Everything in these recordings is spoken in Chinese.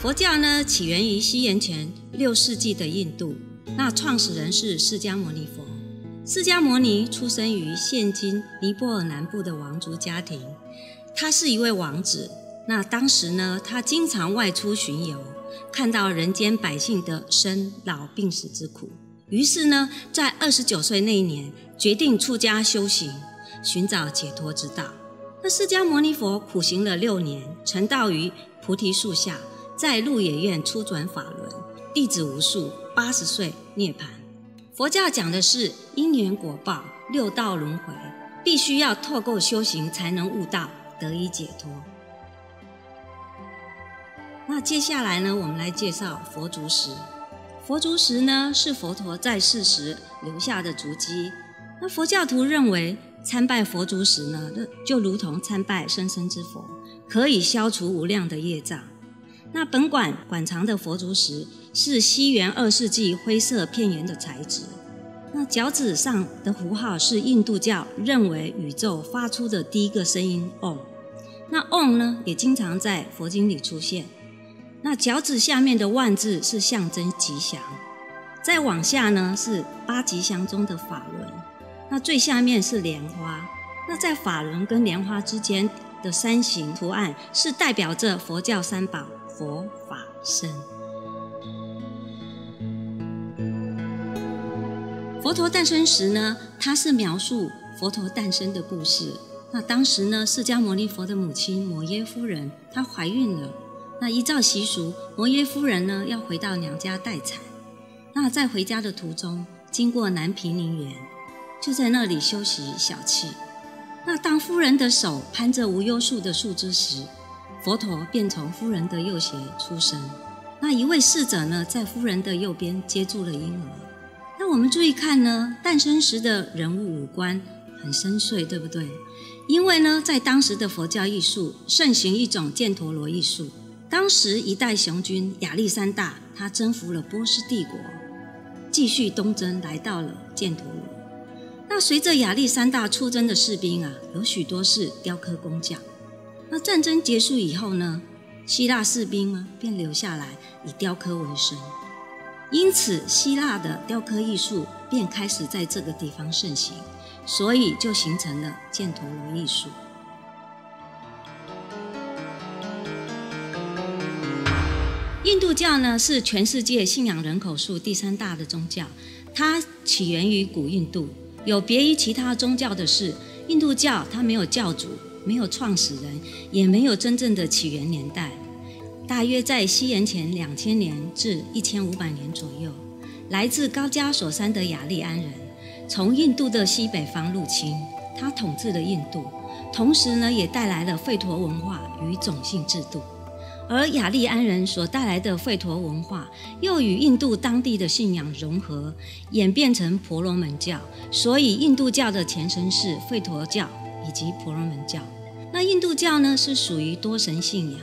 佛教呢起源于西元前六世纪的印度，那创始人是释迦牟尼佛。释迦牟尼出生于现今尼泊尔南部的王族家庭，他是一位王子。那当时呢，他经常外出巡游，看到人间百姓的生老病死之苦，于是呢，在二十九岁那一年，决定出家修行，寻找解脱之道。那释迦牟尼佛苦行了六年，成道于菩提树下，在鹿野苑初转法轮，弟子无数，八十岁涅槃。佛教讲的是因缘果报、六道轮回，必须要透过修行才能悟道，得以解脱。那接下来呢，我们来介绍佛足石。佛足石呢，是佛陀在世时留下的足迹。那佛教徒认为，参拜佛足石呢，就如同参拜生生之佛，可以消除无量的业障。那本馆馆藏的佛足石是西元二世纪灰色片岩的材质。那脚趾上的符号是印度教认为宇宙发出的第一个声音 “Om”。那 “Om” 呢，也经常在佛经里出现。那脚趾下面的万字是象征吉祥，再往下呢是八吉祥中的法轮，那最下面是莲花，那在法轮跟莲花之间的三形图案是代表着佛教三宝佛法身。佛陀诞生时呢，他是描述佛陀诞生的故事。那当时呢，释迦牟尼佛的母亲摩耶夫人她怀孕了。那依照习俗，摩耶夫人呢要回到娘家待产。那在回家的途中，经过南毗陵园，就在那里休息小憩。那当夫人的手攀着无忧树的树枝时，佛陀便从夫人的右胁出生。那一位侍者呢，在夫人的右边接住了婴儿。那我们注意看呢，诞生时的人物五官很深邃，对不对？因为呢，在当时的佛教艺术盛行一种犍陀罗艺术。当时一代雄军亚历山大，他征服了波斯帝国，继续东征，来到了犍陀罗。那随着亚历山大出征的士兵啊，有许多是雕刻工匠。那战争结束以后呢，希腊士兵呢便留下来以雕刻为生，因此希腊的雕刻艺术便开始在这个地方盛行，所以就形成了犍陀罗艺术。印度教呢是全世界信仰人口数第三大的宗教，它起源于古印度。有别于其他宗教的是，印度教它没有教主，没有创始人，也没有真正的起源年代。大约在西元前两千年至一千五百年左右，来自高加索山的雅利安人从印度的西北方入侵，他统治了印度，同时呢也带来了吠陀文化与种姓制度。而雅利安人所带来的吠陀文化，又与印度当地的信仰融合，演变成婆罗门教。所以，印度教的前身是吠陀教以及婆罗门教。那印度教呢，是属于多神信仰，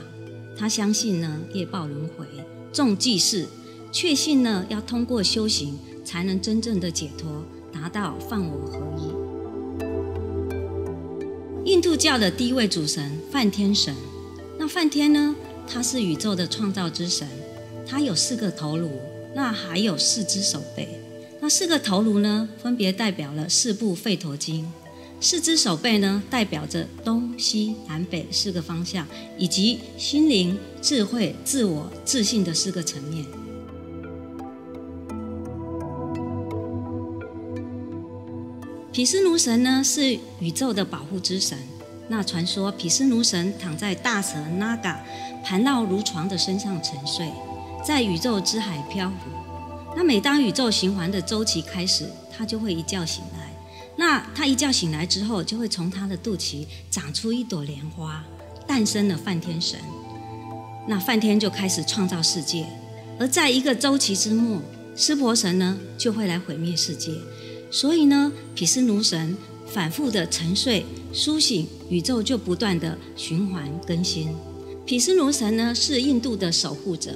他相信呢业报轮回，重祭祀，确信呢要通过修行才能真正的解脱，达到放我合一。印度教的第一位主神梵天神，那梵天呢？他是宇宙的创造之神，他有四个头颅，那还有四只手背。那四个头颅呢，分别代表了四部吠陀经；四只手背呢，代表着东西南北四个方向，以及心灵、智慧、自我、自信的四个层面。毗湿奴神呢，是宇宙的保护之神。那传说毗湿奴神躺在大蛇那嘎盘绕如床的身上沉睡，在宇宙之海漂浮。那每当宇宙循环的周期开始，他就会一觉醒来。那他一觉醒来之后，就会从他的肚脐长出一朵莲花，诞生了梵天神。那梵天就开始创造世界，而在一个周期之末，湿婆神呢就会来毁灭世界。所以呢，毗湿奴神。反复的沉睡、苏醒，宇宙就不断的循环更新。毗湿奴神呢是印度的守护者，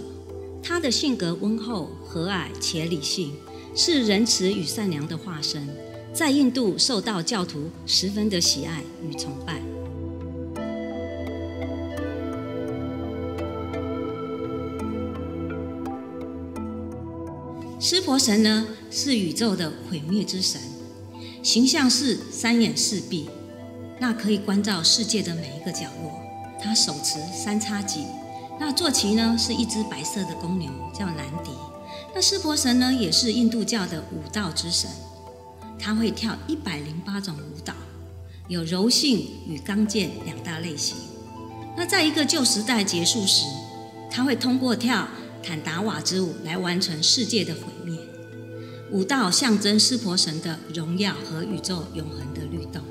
他的性格温厚、和蔼且理性，是仁慈与善良的化身，在印度受到教徒十分的喜爱与崇拜。湿婆神呢是宇宙的毁灭之神，形象是三眼四臂，那可以关照世界的每一个角落。他手持三叉戟，那坐骑呢是一只白色的公牛，叫南迪。那湿婆神呢也是印度教的武道之神，他会跳一百零八种舞蹈，有柔性与刚健两大类型。那在一个旧时代结束时，他会通过跳坦达瓦之舞来完成世界的毁灭。舞蹈象征湿婆神的荣耀和宇宙永恒的律动。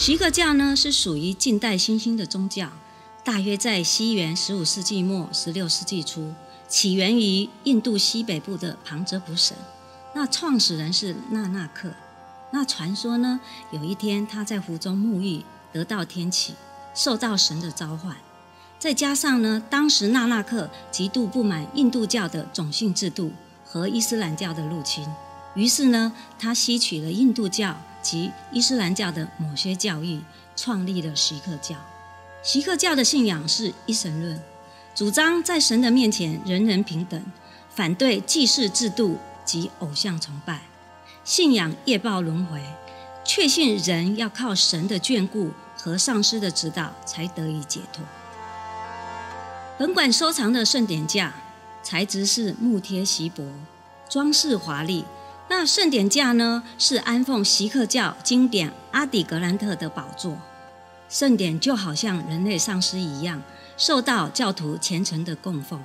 锡克教呢是属于近代新兴的宗教，大约在西元十五世纪末、十六世纪初，起源于印度西北部的旁遮普省。那创始人是纳纳克。那传说呢，有一天他在湖中沐浴，得到天启，受到神的召唤。再加上呢，当时纳纳克极度不满印度教的种姓制度和伊斯兰教的入侵，于是呢，他吸取了印度教。及伊斯兰教的某些教义，创立了锡克教。锡克教的信仰是一神论，主张在神的面前人人平等，反对祭祀制度及偶像崇拜，信仰业报轮回，确信人要靠神的眷顾和上师的指导才得以解脱。本馆收藏的圣典架，材质是木贴锡箔，装饰华丽。那圣典架呢，是安奉锡克教经典阿底格兰特的宝座。圣典就好像人类上师一样，受到教徒虔诚的供奉。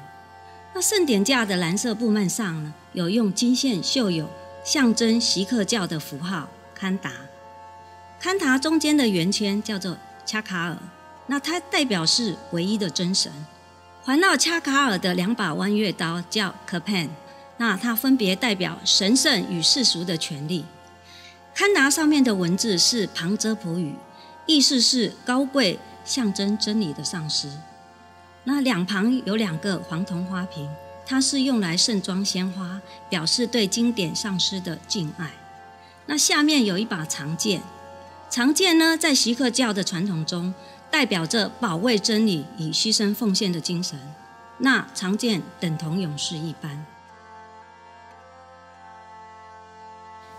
那圣典架的蓝色布幔上呢，有用金线绣有象征锡克教的符号堪达。堪达中间的圆圈叫做恰卡尔，那它代表是唯一的真神。环绕恰卡尔的两把弯月刀叫可潘。那它分别代表神圣与世俗的权利。堪达上面的文字是旁遮普语，意思是高贵、象征真理的上师。那两旁有两个黄铜花瓶，它是用来盛装鲜花，表示对经典上师的敬爱。那下面有一把长剑，长剑呢，在锡克教的传统中，代表着保卫真理与牺牲奉献的精神。那长剑等同勇士一般。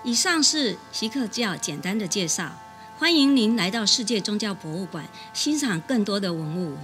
以上是锡克教简单的介绍，欢迎您来到世界宗教博物馆欣赏更多的文物。